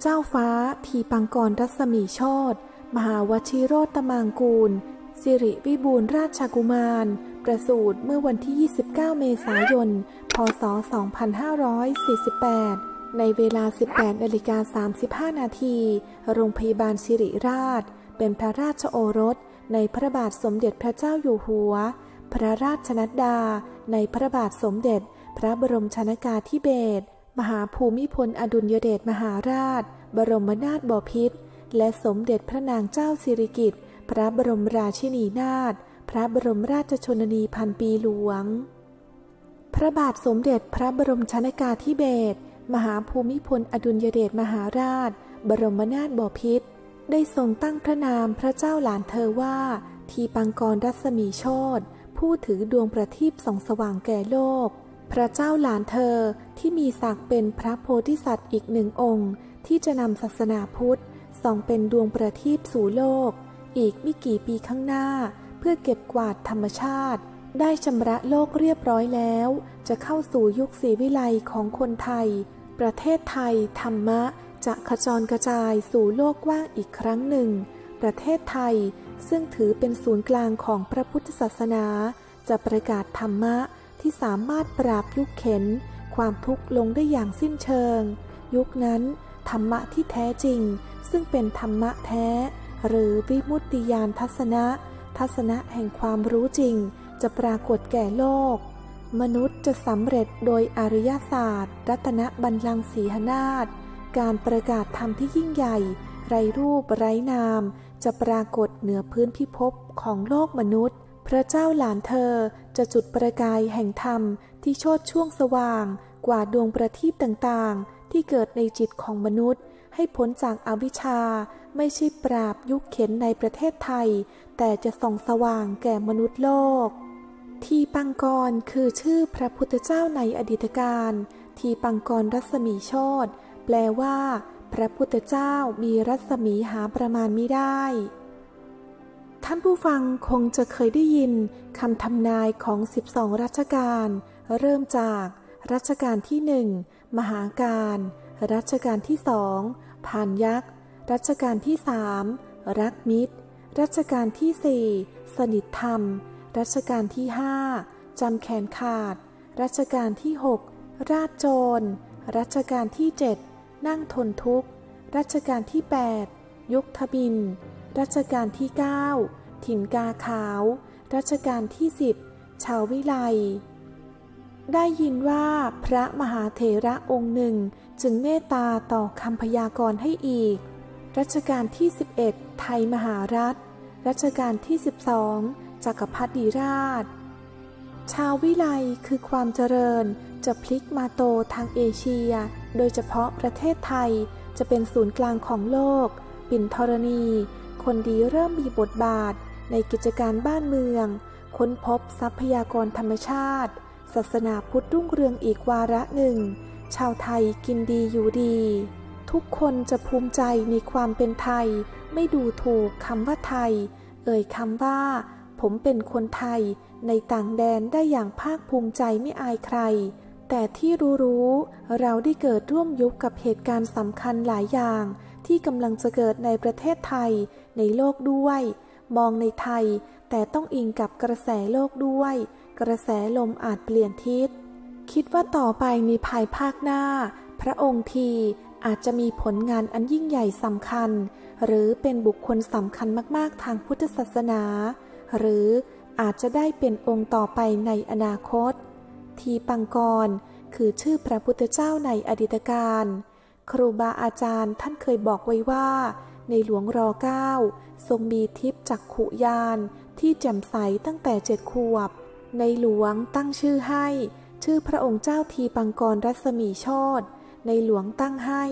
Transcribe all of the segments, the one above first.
เจ้าฟ้าทีปังกรรัศมีโชตมหาวชิโรตมังกูล สิริวิบูรราชกุมาร ประสูติเมื่อวันที่ 29 เมษายน พศ 2548 ในเวลา 18นาฬิกา35 นาที โรงพยาบาลสิริราช เป็นพระราชโอรส ในพระบาทสมเด็จพระเจ้าอยู่หัว พระราชนัดดา ในพระบาทสมเด็จ พระบรมชนากาธิเบศร มหาภูมิพลอดุลยเดชมหาราช บรมนาถบพิตร และสมเด็จพระนางเจ้าสิริกิติ์ พระบรมราชินีนาถ พระบรมราชชนนีพันปีหลวง พระบาทสมเด็จพระบรมชนากาธิเบศร มหาภูมิพลอดุลยเดชมหาราช บรมนาถบพิตร ได้ทรงตั้งพระนามพระเจ้าหลานเธอว่า ทีปังกรรัศมีโชตผู้ถือดวงประทีปส่องสว่างแก่โลก พระเจ้าหลานเธอที่มีศักดิ์เป็นพระโพธิสัตว์อีกหนึ่งองค์ ที่จะนำศาสนาพุทธส่องเป็นดวงประทีปสู่โลก อีกไม่กี่ปีข้างหน้า เพื่อเก็บกวาดธรรมชาติ ได้ชำระโลกเรียบร้อยแล้ว จะเข้าสู่ยุคสีวิไลของคนไทย ประเทศไทยธรรมะจะขจรกระจายสู่โลกกว้างอีกครั้งหนึ่ง ประเทศไทยซึ่งถือเป็นศูนย์กลางของพระพุทธศาสนา จะประกาศธรรมะ ที่สามารถปราบยุคเข็น ความทุกข์ลงได้อย่างสิ้นเชิง ยุคนั้น ธรรมะที่แท้จริง ซึ่งเป็นธรรมะแท้ หรือวิมุตติยานทัศนะ ทัศนะแห่งความรู้จริง จะปรากฏแก่โลก มนุษย์จะสำเร็จโดยอริยศาสตร์ รัตนบัลลังก์สีหนาฏการประกาศธรรมที่ยิ่งใหญ่ ไรรูปไร้นาม จะปรากฏเหนือพื้นพิภพของโลกมนุษย์ พระเจ้าหลานเธอ จะจุดประกายแห่งธรรมที่โชดช่วงสว่าง กว่าดวงประทีปต่างๆ ที่เกิดในจิตของมนุษย์ ให้พ้นจากอาวิชชา ไม่ใช่ปราบยุคเข็นในประเทศไทย แต่จะส่องสว่างแก่มนุษย์โลก ทีปังกรคือชื่อพระพุทธเจ้าในอดีตการ ทีปังกรรัศมีโชดแปลว่า พระพุทธเจ้ามีรัศมีหาประมาณไม่ได้ ท่านผู้ฟังคงจะเคยได้ยินคำทำนายของ 12 รัชกาลเริ่มจากรัชกาลที่หนึ่งมหาการ รัชกาลที่สองผ่านยักษ์ รัชกาลที่สามรักมิตร รัชกาลที่สี่สนิทธรรม รัชกาลที่ห้าจำแขนขาด รัชกาลที่หกราชโจร รัชกาลที่เจ็ดนั่งทนทุกข์ รัชกาลที่แปดยุคทบิน รัชกาลที่ 9 ถิ่นกาขาว รัชกาลที่ 10 ชาววิไล ได้ยินว่าพระมหาเถระองค์หนึ่งจึงเมตตาต่อคำพยากรณ์ให้อีก รัชกาลที่ 11 ไทยมหารัฐ รัชกาลที่ 12 จักรพรรดิราช ชาววิไลคือความเจริญจะพลิกมาโตทางเอเชีย โดยเฉพาะประเทศไทยจะเป็นศูนย์กลางของโลก ปิ่นธรณี คนดีเริ่มมีบทบาทในกิจการบ้านเมือง ค้นพบทรัพยากรธรรมชาติ ศาสนาพุทธรุ่งเรืองอีกวาระหนึ่ง ชาวไทยกินดีอยู่ดี ทุกคนจะภูมิใจในความเป็นไทย ไม่ดูถูกคำว่าไทย เอ่ยคำว่า ผมเป็นคนไทย ในต่างแดนได้อย่างภาคภูมิใจไม่อายใคร แต่ที่รู้ๆเราได้เกิดร่วมยุคกับเหตุการณ์สำคัญหลายอย่างที่กำลังจะเกิดในประเทศไทย ในโลกด้วย มองในไทย แต่ต้องอิงกับกระแสโลกด้วย กระแสลมอาจเปลี่ยนทิศ คิดว่าต่อไปในภายภาคหน้า พระองค์ทีอาจจะมีผลงานอันยิ่งใหญ่สำคัญ หรือเป็นบุคคลสำคัญมาก ๆ ทางพุทธศาสนา หรืออาจจะได้เป็นองค์ต่อไปในอนาคต ทีปังกร คือชื่อพระพุทธเจ้าในอดีตการ ครูบาอาจารย์ท่านเคยบอกไว้ว่า ในหลวงรอเก้าทรงมีทิพย์จักขุยานที่แจ่มใสตั้งแต่เจ็ดขวบ ในหลวงตั้งชื่อให้ ชื่อพระองค์เจ้าทีปังกรรัศมีโชดในหลวงตั้งให้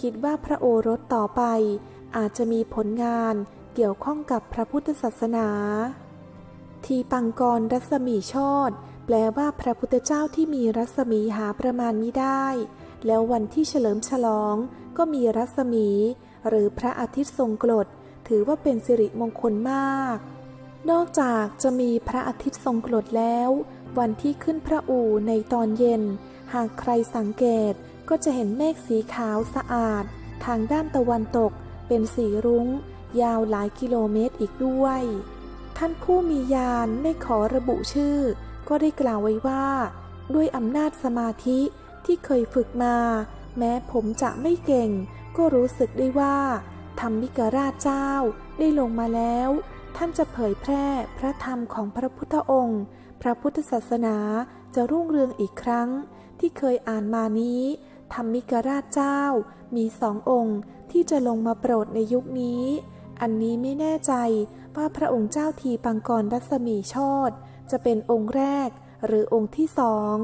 คิดว่าพระโอรสต่อไป อาจจะมีผลงานเกี่ยวข้องกับพระพุทธศาสนา ทีปังกรรัศมีโชดแปลว่าพระพุทธเจ้าที่มีรัศมีหาประมาณมิได้ แล้ววันที่เฉลิมฉลองก็มีรัศมี หรือพระอาทิตย์ทรงกรดถือว่าเป็นสิริมงคลมาก นอกจากจะมีพระอาทิตย์ทรงกรดแล้ว วันที่ขึ้นพระอู่ในตอนเย็น หากใครสังเกตก็จะเห็นเมฆสีขาวสะอาด ทางด้านตะวันตก เป็นสีรุง้ง ยาวหลายกิโลเมตรอีกด้วย ท่านผู้มียานไม่ขอระบุชื่อ ก็ได้กล่าวไว้ว่า ด้วยอำนาจสมาธิที่เคยฝึกมา แม้ผมจะไม่เก่ง ก็รู้สึกได้ว่าธรรมิกราชเจ้าได้ลงมาแล้ว ท่านจะเผยแพร่พระธรรมของพระพุทธองค์ พระพุทธศาสนาจะรุ่งเรืองอีกครั้ง ที่เคยอ่านมานี้ธรรมิกราชเจ้ามีสององค์ที่จะลงมาโปรดในยุคนี้ อันนี้ไม่แน่ใจว่าพระองค์เจ้าทีปังกรรัศมีโชดจะเป็นองค์แรกหรือองค์ที่สอง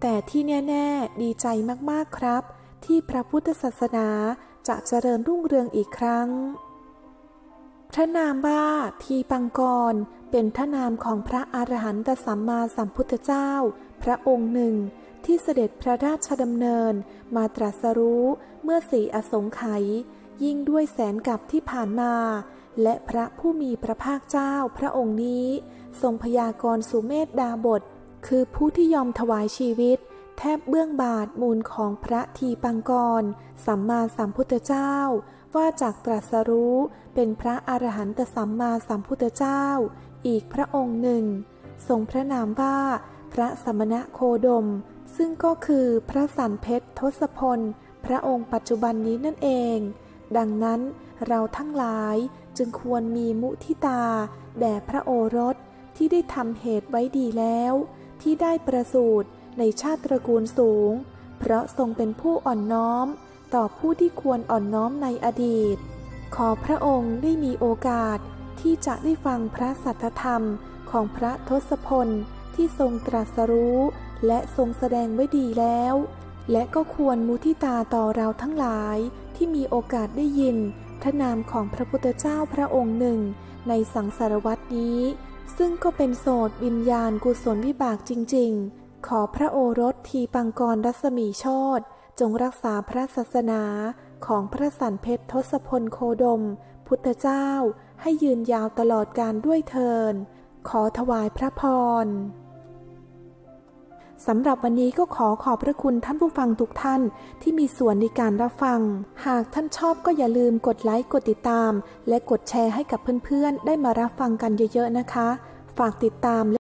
แต่ที่แน่ ๆ ดีใจมากๆครับ ที่พระพุทธศาสนาจะเจริญรุ่งเรืองอีกครั้ง พระนามว่าทีปังกรเป็นพระนามของพระอรหันตสัมมาสัมพุทธเจ้า พระองค์หนึ่ง ที่เสด็จพระราชดำเนิน มาตรัสรู้เมื่อสี่อสงไขยยิ่งด้วยแสนกับที่ผ่านมา และพระผู้มีพระภาคเจ้าพระองค์นี้ ทรงพยากรณ์สุเมธดาบท คือผู้ที่ยอมถวายชีวิต ทบเบื้องบาทมูลของพระทีปังกร สัมมาสัมพุทธเจ้า ว่าจากตรัสรู้เป็นพระอรหันตสัมมาสัมพุทธเจ้า อีกพระองค์หนึ่ง ทรงพระนามว่าพระสมณะโคดม ซึ่งก็คือพระสันเพชรทศพล พระองค์ปัจจุบันนี้นั่นเอง ดังนั้นเราทั้งหลายจึงควรมีมุทิตา แด่พระโอรสที่ได้ทำเหตุไว้ดีแล้ว ที่ได้ประสูติ ในชาติตระกูลสูง เพราะทรงเป็นผู้อ่อนน้อม ต่อผู้ที่ควรอ่อนน้อมในอดีต ขอพระองค์ได้มีโอกาสที่จะได้ฟังพระสัทธรรมของพระทศพลที่ทรงตรัสรู้ และทรงแสดงไว้ดีแล้ว และก็ควรมุทิตาต่อเราทั้งหลายที่มีโอกาสได้ยินพระนามของพระพุทธเจ้าพระองค์หนึ่ง ในสังสารวัตนี้ ซึ่งก็เป็นโสดวิญญาณกุศลวิบากจริง ๆ ขอพระโอรสทีปังกรรัศมีโชดจงรักษาพระศาสนาของพระสันเพชรทศพลโคดม พุทธเจ้าให้ยืนยาวตลอดการด้วยเทิน ขอถวายพระพรสำหรับวันนี้ก็ขอขอบพระคุณท่านผู้ฟังทุกท่านที่มีส่วนในการรับฟัง หากท่านชอบก็อย่าลืมกดไลค์กดติดตาม และกดแชร์ให้กับเพื่อนๆ ได้มารับฟังกันเยอะๆนะคะ ฝากติดตาม